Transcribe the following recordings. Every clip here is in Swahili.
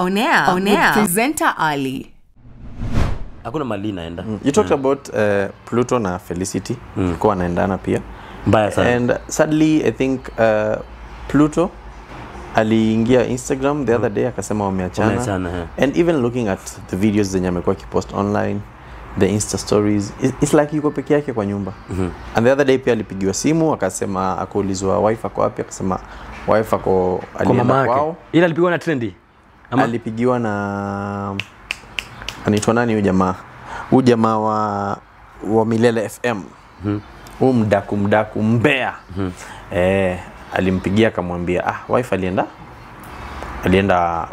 On air, on air. Presenter Ali. hakuna mali inaenda Mm. You talked mm. about uh, Pluto na Felicity mm. kuwa anaendana pia mbaya sana and sadly I think uh, Pluto aliingia Instagram the other day akasema wameachana Wameachana, eh. and even looking at the videos zenye amekuwa akipost online the insta stories it's like yuko peke yake kwa nyumba mm-hmm. and the other day pia alipigiwa simu akasema akaulizwa wife ako wapi akasema wife ako alienda kwao ila alipigwa na trendi ama alipigiwa na anaitwa nani huyu jamaa? Huyu jamaa wa, wa milele fm huu mdaku mdaku mbea. Hmm. e, alimpigia akamwambia ah, wife alienda alienda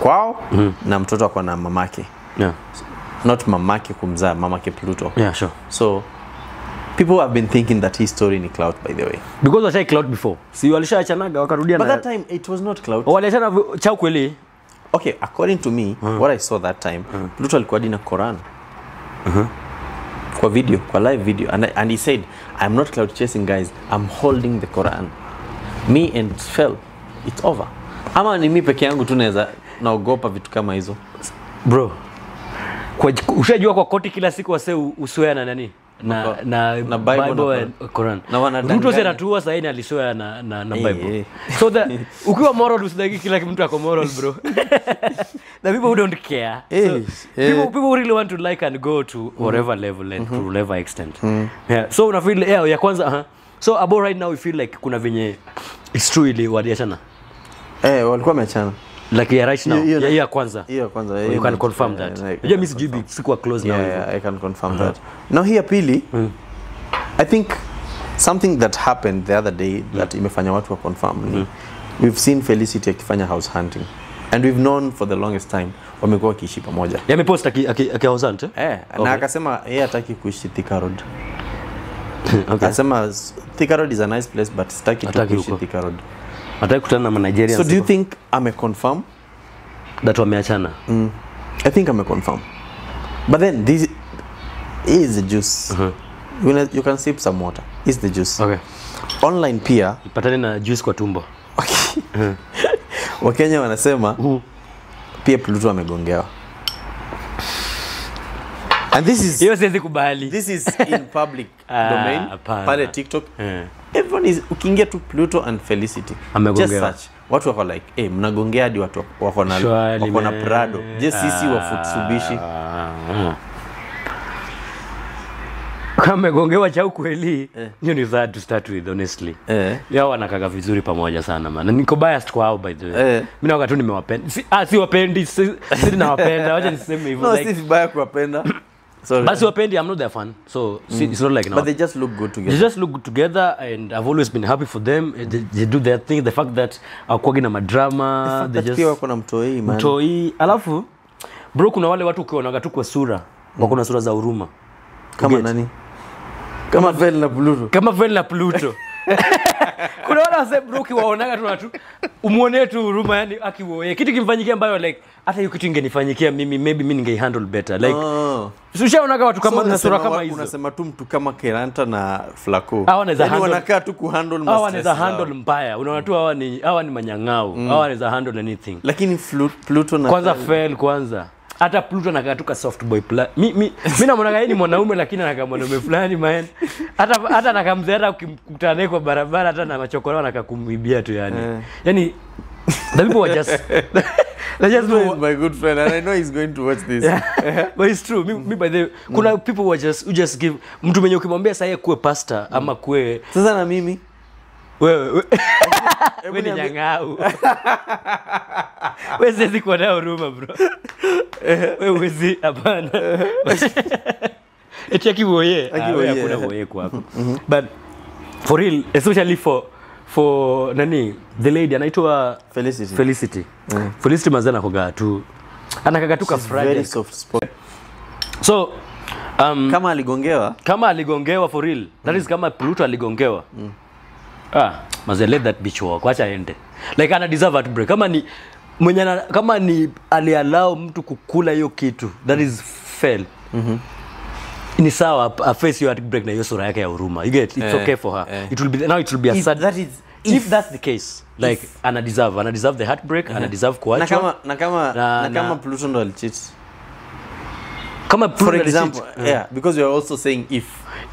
kwao hmm. na mtoto ako na mamake. Yeah. not mamake kumzaa mamake pluto. Yeah, sure. So people have been thinking that his story ni clout by the way. Because washai cloud before. Si walishaachanaga wakarudia but na that time it was not clout. Waliachana chao kweli okay according to me what i saw that time pluto alikuwa dina Koran. Uh -huh. kwa video kwa live video. And, I- and he said i'm not cloud chasing guys. I'm holding the koran me and fel it's over. Ama ni mi peke yangu tu naweza naogopa vitu kama hizo. Bro. Kwa, ushajua kwa koti kila siku wase uswea na nani na, na, na Bible Bible and Quran. Na wanadanganya. Ruto senatua saini aliswea na, na, na Eh, eh. So that, ukiwa moral usidhani kila mtu ako moral bro. the people who don't care. Eh, so, people, people really want to like and go to whatever level and to whatever extent. Yeah. So una feel yeah, ya kwanza uh So about right now we feel like kuna venye it's true ili waliachana. eh, walikuwa wameachana Like yeah, right now. yeah, Yeah, yeah, kwanza. yeah kwanza You can confirm that. Unajua mimi sijui bi- sikuwa close yeah, now yeah, I can confirm that. Now here pili, I think something that happened the other day that imefanya watu wa confirm ni we've seen Felicity akifanya house hunting and we've known for the longest time wamekuwa wakiishi pamoja. Yamepost aki aki aki Housant, eh? Eh, Okay. na akasema yeye hataki kuishi Thika Road. Okay. Akasema Thika Road is a nice place but sitaki tu kuishi. Thika Road. Hataki kutana na Nigerians. So do you think ame confirm? that wameachana? I think ame confirm. But then this is the juice. You, know, you can sip some water. Is the juice. Okay. Online pia Patane na juice kwa tumbo. Okay. wakenya wanasema uh -huh. pia pluto amegongewa and this is Hiyo siwezi kubali. this is in public Ah, domain pale tiktok Eh. everyone is ukiingia tu pluto and felicity Amegongewa. just search watu wako like hey, mnagongea hadi watu wako na wako na prado je sisi wafutsubishi Ah. Kama amegongewa cha ukweli, hiyo ni sad to start with honestly. eh. Yao wanakaga vizuri pamoja sana man. Niko biased kwa hao by the way. Eh. Mimi na tu nimewapenda. Si, ah, si wapendi, si, si nawapenda. Wacha niseme hivyo. no like, si vibaya kuwapenda Sorry. But wapendi, I'm not their fan. So mm. it's not like now. but they just look good together. They just look good together and I've always been happy for them. They, they do their thing. The fact that akwagi na madrama, they fact just pia wako na mtoi man Mtoi. Alafu bro, kuna wale watu ukionaga tu kwa sura wako na sura za huruma kama nani kama vel na pluto kama Vel na Pluto. kuna wale wase bro, ukiwaonaga tu natu umwonee tu huruma, yani akiwoe kitu kimfanyikia ambayo like hata hiyo kitu ingenifanyikia mimi maybe mi ningeihandle better. Like oh. si watu kama So na sura kama hizo. unasema tu mtu kama keranta na Hawa wanaweza Yaani handle- wanakaa tu kuhandle hawa ma wanaweza handle mbaya. Unaona tu hawa ni hawa ni manyang'au. Hawa wanaweza handle anything. Lakini pluto na kwanza fel kwanza hata pluto anakaa tu ka soft boy pla mi, mi, mi namwonaga yeye ni mwanaume lakini anakaa mwanaume fulani man. Hata hata anakamzea hata ukimkutana naye kwa barabara hata na machokoro anakaa kumwibia tu yani. Yeah. yani the people were just they just know my good friend and I know he's going to watch this. Yeah. but it's true. Mi, mi by the way, kuna people who just who just give mtu mwenye ukimwambia sasa kuwe pastor ama kuwe sasa na mimi wewe we, ni nyang'au we siwezi kuonea huruma bro. We uwezi hapana. Eti akiwoye hakuna woye kwako. But for real especially for for nani the lady anaitwa Felicity. felicity. Felicity mazana kogaa tu. Anakaga tu so um, kama aligongewa. kama aligongewa for real that is kama pluto aligongewa ah. Maze let that bitch walk wacha ende. Like ana deserve heartbreak. Kama ni mwenye kama ni aliallow mtu kukula hiyo kitu that is fail. Ni sawa a- a face hiyo heartbreak na hiyo sura yake ya huruma. You get it's Eh, okay for her. eh. it will be now it will be a If sad that is if, that's the case like ana deserve ana deserve the heartbreak ana deserve na kuachwa kama na kama Na- na, na- kama Pluto ndo alicheat. Kama for example alicheat, yeah because you are also saying if.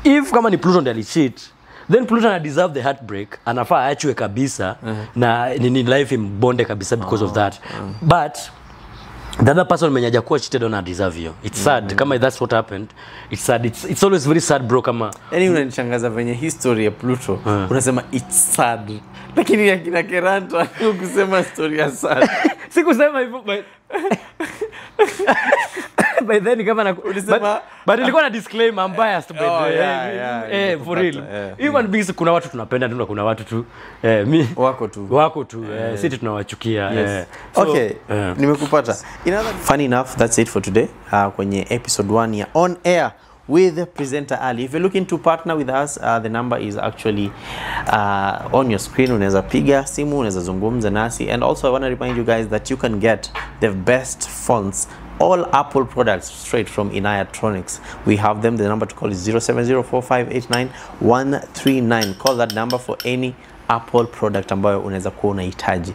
If kama ni Pluto ndo alicheat then Pluto ana deserve the heartbreak. Anafaa aachwe kabisa na nini life imbonde kabisa because of that. But the other person mwenye hajakuwa cheated on deserve you. it's sad. Mm kama that's what happened it's sad. It's, it's always very sad bro kama yani unanishangaza venye history ya Pluto uh. unasema it's sad. Lakini akina Keranta kusema story ya sad. Sikusema hivyo but by then kama na Ulisema- but, but ilikuwa na disclaimer I'm biased by Oh, the yeah, yeah, eh for real. nimekupata, yeah. human kuna watu tunapenda tu na kuna watu tu eh mi wako tu. wako tu eh, sisi tunawachukia eh. So, okay eh. nimekupata. Funny enough that's it for today uh, kwenye episode 1 ya on air with presenter ali. If you're looking to partner with us uh, the number is actually uh, on your screen. Unaweza piga simu unaweza zungumza nasi. And also i want to remind you guys that you can get the best phones all Apple products straight from Inayatronics. We have them. The number to call is 0704589139. Call that number for any Apple product ambayo unaweza kuwa unahitaji.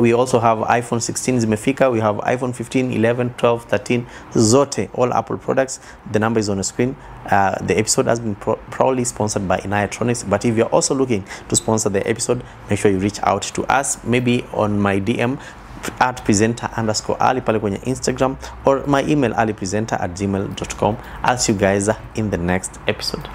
We also have iPhone 16 zimefika. We have iPhone 15, 11, 12, 13 zote all Apple products. The number is on the screen. Uh, the episode has been pro- proudly sponsored by Inayatronics. But if you're also looking to sponsor the episode, make sure you reach out to us. Maybe on my DM at presenter underscore ali pale kwenye instagram or my email alipresenter at gmail.com i'll see you guys in the next episode